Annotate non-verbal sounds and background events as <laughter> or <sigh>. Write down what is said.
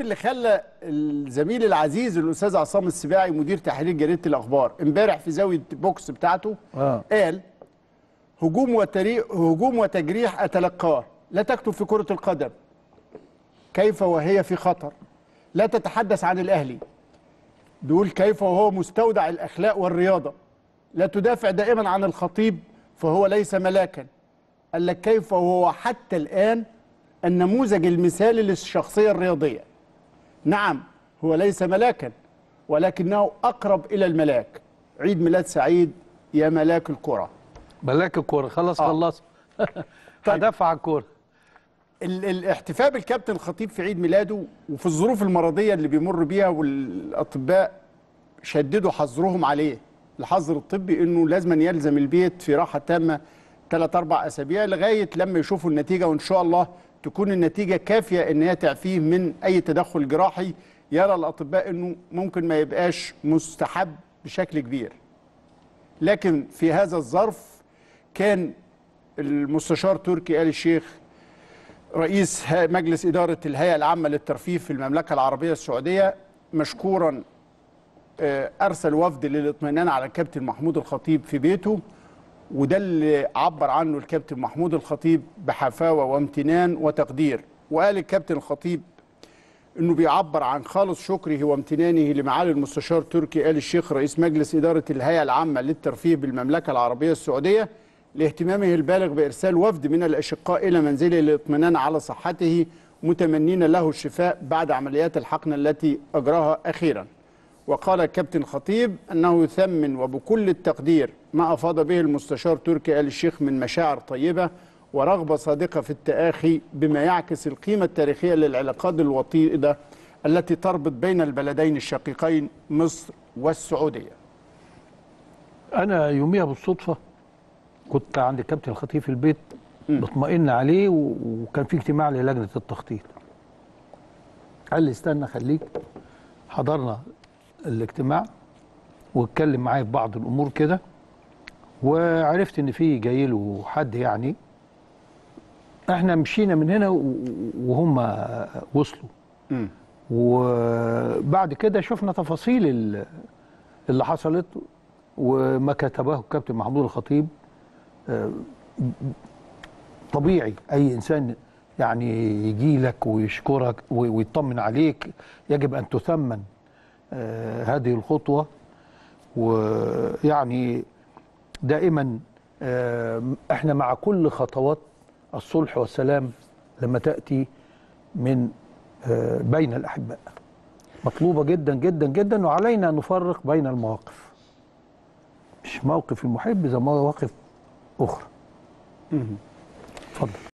اللي خلى الزميل العزيز الأستاذ عصام السباعي مدير تحرير جريدة الأخبار امبارح في زاوية بوكس بتاعته آه. قال هجوم وتريق هجوم وتجريح أتلقاه. لا تكتب في كرة القدم. كيف وهي في خطر؟ لا تتحدث عن الأهلي. بيقول كيف وهو مستودع الأخلاق والرياضة. لا تدافع دائما عن الخطيب فهو ليس ملاكا. قال لك كيف وهو حتى الآن النموذج المثالي للشخصية الرياضية. نعم هو ليس ملاكا ولكنه أقرب إلى الملاك. عيد ميلاد سعيد يا ملاك الكرة. ملاك الكورة خلاص آه. خلص. <laughs> هدافع على الكورة. ال- الاحتفاء بالكابتن الخطيب في عيد ميلاده وفي الظروف المرضية اللي بيمر بيها والأطباء شددوا حظرهم عليه. الحظر الطبي إنه لازم يلزم البيت في راحة تامة ثلاث أربع أسابيع لغاية لما يشوفوا النتيجة وإن شاء الله تكون النتيجة كافية إن هي تعفيه من أي تدخل جراحي يرى الأطباء إنه ممكن ما يبقاش مستحب بشكل كبير. لكن في هذا الظرف كان المستشار تركي آل الشيخ رئيس مجلس إدارة الهيئة العامة للترفيه في المملكة العربية السعودية مشكورا آه، أرسل وفد للاطمئنان على الكابتن محمود الخطيب في بيته. وده اللي عبر عنه الكابتن محمود الخطيب بحفاوة وامتنان وتقدير. وقال الكابتن الخطيب إنه بيعبر عن خالص شكره وامتنانه لمعالي المستشار تركي آل الشيخ رئيس مجلس إدارة الهيئة العامة للترفيه بالمملكة العربية السعودية لاهتمامه البالغ بإرسال وفد من الأشقاء إلى منزله للاطمئنان على صحته متمنين له الشفاء بعد عمليات الحقن التي أجراها أخيرا. وقال الكابتن خطيب أنه يثمن وبكل التقدير ما أفاض به المستشار تركي آل الشيخ من مشاعر طيبة ورغبة صادقة في التآخي بما يعكس القيمة التاريخية للعلاقات الوطيدة التي تربط بين البلدين الشقيقين مصر والسعودية. أنا يوميها بالصدفة كنت عند الكابتن الخطيب في البيت بطمئن عليه وكان في اجتماع للجنة التخطيط. قال لي استنى خليك حضرنا الاجتماع واتكلم معايا في بعض الأمور كده وعرفت إن في جاي له حد يعني إحنا مشينا من هنا وهم وصلوا. وبعد كده شفنا تفاصيل ال- اللي حصلت وما كتبه الكابتن محمود الخطيب. طبيعي أي إنسان يعني يجي لك ويشكرك ويطمن عليك يجب أن تثمن. هذه الخطوة ويعني دائما آه، إحنا مع كل خطوات الصلح والسلام لما تأتي من آه، بين الأحباء. مطلوبة جدا جدا جدا وعلينا أن نفرق بين المواقف. مش موقف المحب زي مواقف أخرى. اتفضل.